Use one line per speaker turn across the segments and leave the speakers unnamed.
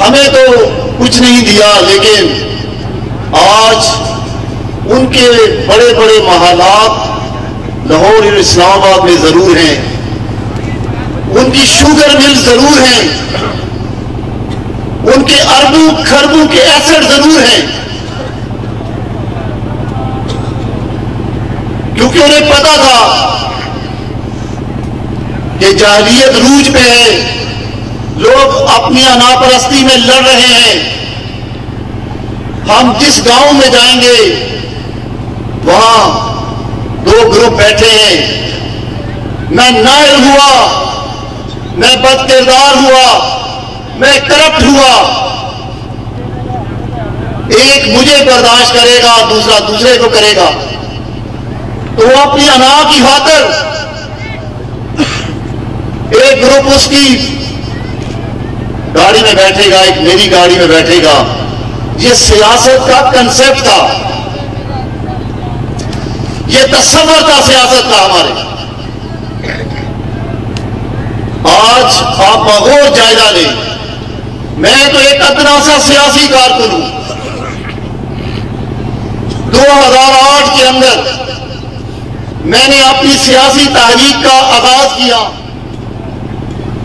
ہمیں تو کچھ نہیں دیا، لیکن آج ان کے بڑے بڑے محلات لاہور اور اسلام آباد میں ضرور ہیں۔ ان کی شوگر مل ضرور ہیں۔ ان کے اربوں خربوں کے ایسڈ ضرور ہیں۔ کیونکہ انہیں پتا تھا کہ جاہلیت روج پہ ہے۔ لوگ اپنی اناپرستی میں لڑ رہے ہیں۔ ہم جس گاؤں میں جائیں گے، وہاں دو گروپ بیٹھے ہیں۔ میں نائر ہوا، میں بد کردار ہوا، میں کرپٹ ہوا۔ ایک مجھے برداشت کرے گا، دوسرا دوسرے کو کرے گا۔ تو وہ اپنی انا کی خاطر ایک گروپ اس کی گاڑی میں بیٹھے گا، ایک میری گاڑی میں بیٹھے گا۔ یہ سیاست کا کنسپٹ تھا۔ یہ تصور تھا سیاست کا ہمارے۔ آج آپ بغور جائزہ لیں۔ میں تو ایک ادنا سا سیاسی کارکن ہوں۔ دو ہزار آٹھ کے اندر میں نے اپنی سیاسی تحریک کا آغاز کیا۔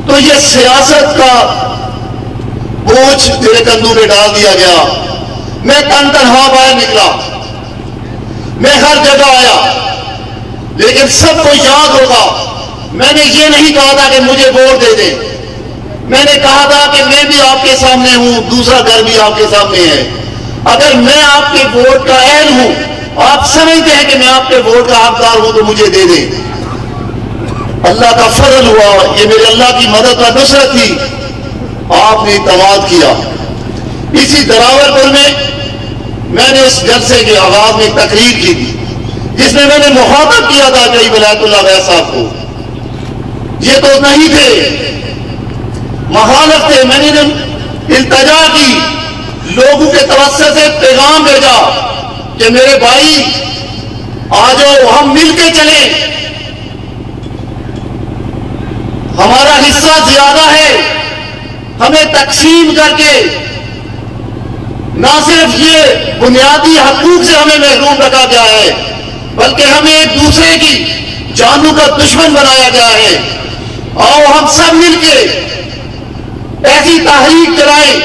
تو یہ سیاست کا بوجھ میرے کندھوں پہ ڈال دیا گیا۔ میں تن تنہا باہر نکلا۔ میں ہر جگہ آیا۔ لیکن سب کو یاد ہوگا۔ میں نے یہ نہیں کہا تھا کہ مجھے ووٹ دے دیں میں نے کہا تھا کہ میں بھی آپ کے سامنے ہوں، دوسرا گھر بھی آپ کے سامنے ہے۔ اگر میں آپ کے ووٹ کا اہل ہوں، آپ سمجھتے ہیں کہ میں آپ کے ووٹ کا حقدار ہوں تو مجھے دے دیں اللہ کا فضل ہوا یہ میرے اللہ کی مدد کا نصرت تھی۔ آپ نے اعتماد کیا۔ اسی دراور پور میں میں نے اس جلسے کے آغاز میں تقریر کی تھی، جس میں میں نے مخاطب کیا تھا کئی ولایت اللہ علیہ صاحب کو۔ یہ تو نہیں تھے۔ مہانت تھے۔ میں نے التجا کی، لوگوں کے توسط سے پیغام بھیجا کہ میرے بھائی، آ جاؤ، ہم مل کے چلیں۔ ہمارا حصہ زیادہ ہے۔ ہمیں تقسیم کر کے نہ صرف یہ بنیادی حقوق سے ہمیں محروم رکھا گیا ہے، بلکہ ہمیں ایک دوسرے کی جانوں کا دشمن بنایا گیا ہے۔ آؤ ہم سب مل کے ایسی تحریک چلائیں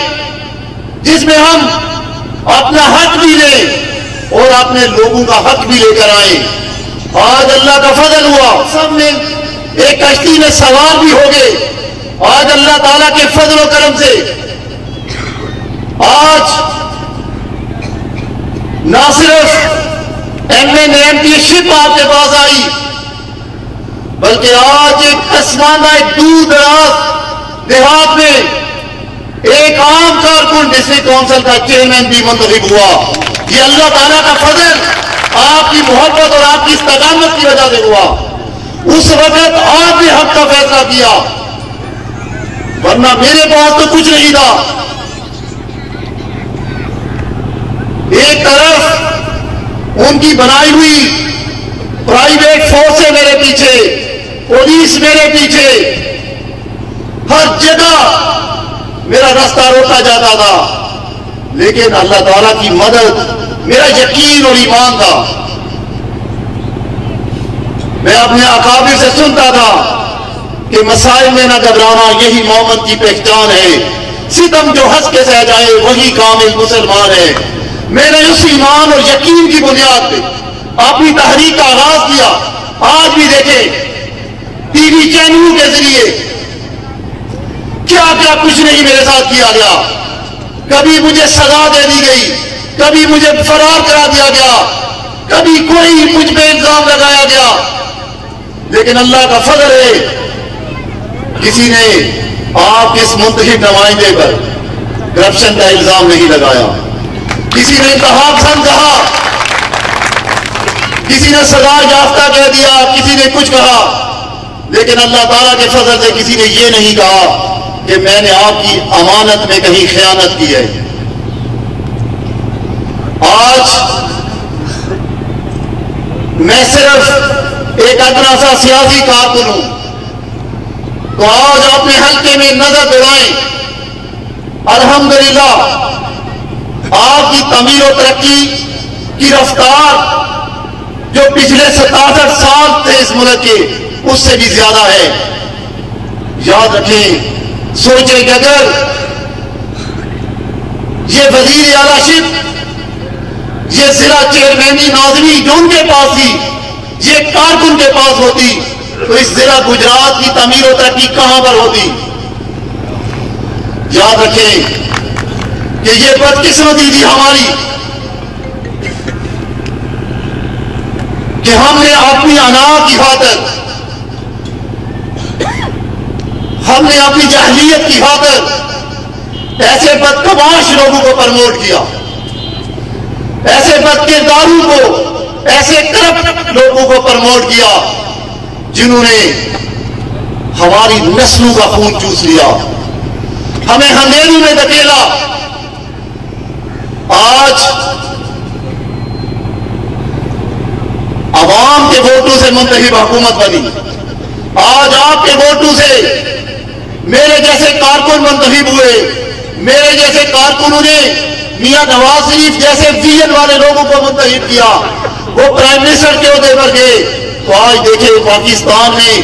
جس میں ہم اپنا حق بھی لیں اور اپنے لوگوں کا حق بھی لے کر آئیں۔ آج اللہ کا فضل ہوا، سب نے ایک کشتی میں سوار بھی ہو گئے۔ آج اللہ تعالیٰ کے فضل و کرم سے آج نہ صرف ایم این ایم کی شپ آپ کے پاس آئی، بلکہ آج ایک اسمانہ ایک دور دراز دیہات میں ایک عام کارکن ڈسٹرکٹ کونسل کا چیئرمین بھی منتخب ہوا۔ یہ اللہ تعالیٰ کا فضل آپ کی محبت اور آپ کی استقامت کی وجہ سے ہوا۔ اس وقت آپ نے حق کا فیصلہ کیا۔ ورنہ میرے پاس تو کچھ نہیں تھا۔ ایک طرف ان کی بنائی ہوئی پرائیویٹ فورس ہے میرے پیچھے، پولیس میرے پیچھے۔ ہر جگہ میرا رستہ روکا جاتا تھا۔ لیکن اللہ تعالیٰ کی مدد میرا یقین اور ایمان تھا۔ میں اپنے اکابر سے سنتا تھا۔ کہ مسائل میں نہ گھبرانا، یہی محمد کی پہچان ہے۔ ستم جو ہنس کے سہ جائے، وہی کامل مسلمان ہے۔ میں نے اس ایمان اور یقین کی بنیاد پہ اپنی تحریک کا آغاز کیا۔ آج بھی دیکھیں، ٹی وی چینلوں کے ذریعے کیا کیا کچھ نہیں میرے ساتھ کیا گیا۔ کبھی مجھے سزا دے دی گئی، کبھی مجھے فرار کرا دیا گیا۔ کبھی کوئی مجھ پہ الزام لگایا گیا۔ لیکن اللہ کا فضل ہے کسی نے آپ اس منتخب نمائندے پر کرپشن کا الزام نہیں لگایا۔ کسی نے انتخاب سن کہا۔ کسی نے سزا یافتہ کہہ دیا، کسی نے کچھ کہا۔ لیکن اللہ تعالیٰ کے فضل سے کسی نے یہ نہیں کہا کہ میں نے آپ کی امانت میں کہیں خیانت کی ہے۔ آج میں صرف ایک ادنا سا سیاسی کارکن ہوں۔ تو آج اپنے حلقے میں نظر دوڑائیں الحمدللہ، آپ کی تعمیر و ترقی کی رفتار جو پچھلے ستاسٹھ سال تھے اس ملک کے اس سے بھی زیادہ ہے۔ یاد رکھیں، سوچیں کہ اگر یہ وزیر اعلی شپ، یہ ضلع چیئرمینی ناظمی جو ان کے پاس تھی، یہ کارکن کے پاس ہوتی تو اس ضلع گجرات کی تعمیر و ترقی کہاں پر ہوتی؟ یاد رکھیں کہ یہ بدقسمتی تھی ہماری کہ ہم نے اپنی انا کی خاطر، ہم نے اپنی جہلیت کی خاطر ایسے بدکماش لوگوں کو پرموٹ کیا، ایسے بد کرداروں کو، ایسے کرپٹ لوگوں کو پرموٹ کیا۔ جنہوں نے ہماری نسلوں کا خون چوس لیا، ہمیں ہنگیروں میں دکیلا آج عوام کے ووٹوں سے منتخب حکومت بنی۔ آج آپ کے ووٹوں سے میرے جیسے کارکن منتخب ہوئے، میرے جیسے کارکنوں نے میاں نواز شریف جیسے ویژن والے لوگوں کو منتخب کیا۔ وہ پرائم منسٹر کے عہدے پر گئے تو آج دیکھیں پاکستان میں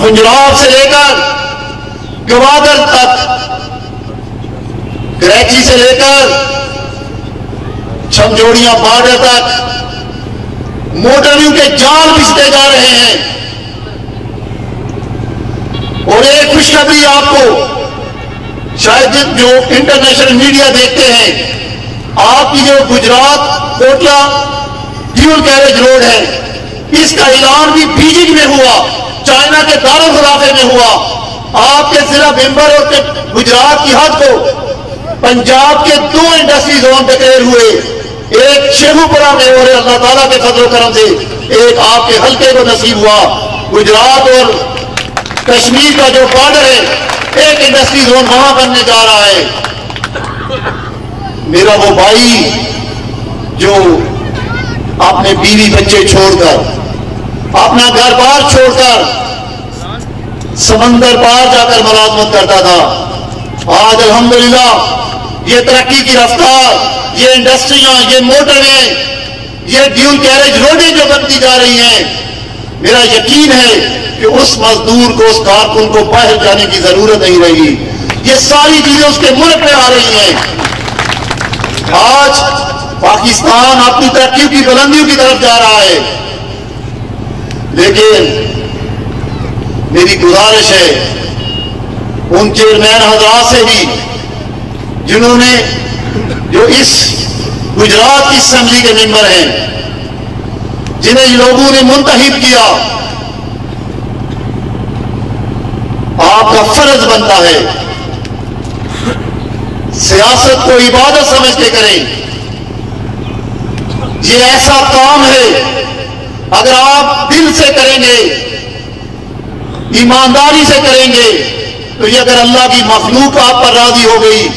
خنجراب سے لے کر گوادر تک، کراچی سے لے کر چھمجوڑیاں بارڈر تک موٹروں کے جال بچتے جا رہے ہیں۔ اور ایک خوشخبری آپ کو شاید جو انٹرنیشنل میڈیا دیکھتے ہیں، آپ کی جو Gujrat Kotla dual carriage road ہے۔ اس کا اعلان بھی بیجنگ میں ہوا، چائنا کے دارالخلافے میں ہوا۔ آپ کے ضلع ممبر اور گجرات کی حد کو پنجاب کے دو انڈسٹری زون ڈکلیئر ہوئے۔ ایک شیخو پورا میں اور اللہ تعالیٰ کے فضل و کرم سے ایک آپ کے حلقے کو نصیب ہوا۔ گجرات اور کشمیر کا جو بارڈر ہے، ایک انڈسٹری زون وہاں بننے جا رہا ہے۔ میرا وہ بھائی جو اپنے بیوی بچے چھوڑ کر، اپنا گھر بار چھوڑ کر، سمندر پار جا کر ملازمت کرتا تھا۔ آج الحمدللہ، یہ ترقی کی رفتار، یہ انڈسٹریاں، یہ موٹریں یہ ڈیول کیریج روڈیں جو بنتی جا رہی ہیں، میرا یقین ہے کہ اس مزدور کو، اس کارکن کو باہر جانے کی ضرورت نہیں رہی۔ یہ ساری چیزیں اس کے ملک میں آ رہی ہیں۔ آج پاکستان اپنی ترقی کی بلندیوں کی طرف جا رہا ہے۔ لیکن میری گزارش ہے، ان چیئرمین حضرات سے بھی، جنہوں نے جو اس گجرات کی اسمبلی کے ممبر ہیں، جنہیں لوگوں نے منتخب کیا، آپ کا فرض بنتا ہے۔ سیاست کو عبادت سمجھ کے کریں۔ یہ ایسا کام ہے، اگر آپ دل سے کریں گے، ایمانداری سے کریں گے، تو یہ اگر اللہ کی مخلوق آپ پر راضی ہو گئی،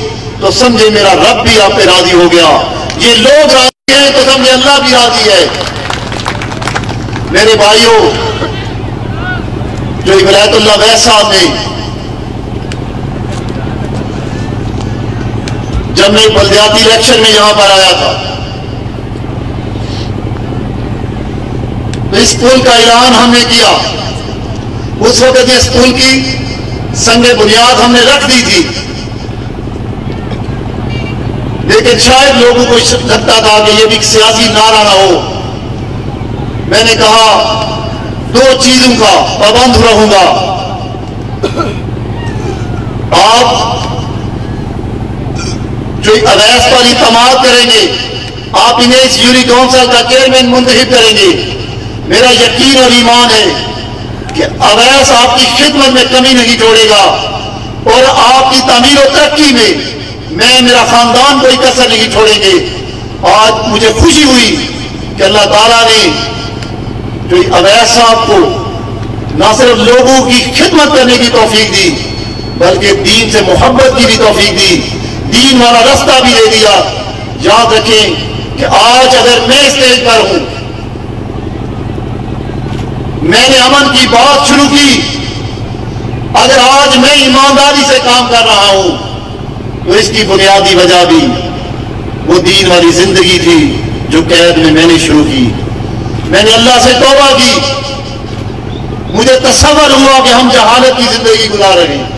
تو سمجھے میرا رب بھی آپ پہ راضی ہو گیا۔ یہ لوگ راضی ہیں تو سمجھے اللہ بھی راضی ہے۔ میرے بھائیوں جو ابرات اللہ ویس صاحب نے جب میں بلدیاتی الیکشن میں یہاں پر آیا تھا تو اس پل کا اعلان ہم نے کیا۔ اس وقت اس پل کی سنگ بنیاد ہم نے رکھ دی تھی۔ لیکن شاید لوگوں کو لگتا تھا کہ یہ بھی سیاسی نعرہ نہ ہو۔ میں نے کہا، دو چیزوں کا پابند رہوں گا۔ آپ جو اویس پر اعتماد کریں گے، آپ انہیں اس یونی کونسل کا چیئرمین منتخب کریں گے۔ میرا یقین اور ایمان ہے کہ اویس آپ کی خدمت میں کمی نہیں چھوڑے گا اور آپ کی تعمیر و ترقی میں میں میرا خاندان کوئی کسر نہیں چھوڑیں گے۔ آج مجھے خوشی ہوئی کہ اللہ تعالیٰ نے جو اویس صاحب کو نہ صرف لوگوں کی خدمت کرنے کی توفیق دی، بلکہ دین سے محبت کی بھی توفیق دی۔ دین والا رستہ بھی دے دیا۔ یاد رکھیں کہ آج اگر میں اسٹیج پر ہوں میں نے امن کی بات شروع کی۔ اگر آج میں ایمانداری سے کام کر رہا ہوں، تو اس کی بنیادی وجہ بھی وہ دین والی زندگی تھی جو قید میں میں نے شروع کی۔ میں نے اللہ سے توبہ کی۔ مجھے تصور ہوا کہ ہم جہالت کی زندگی گزار رہے ہیں۔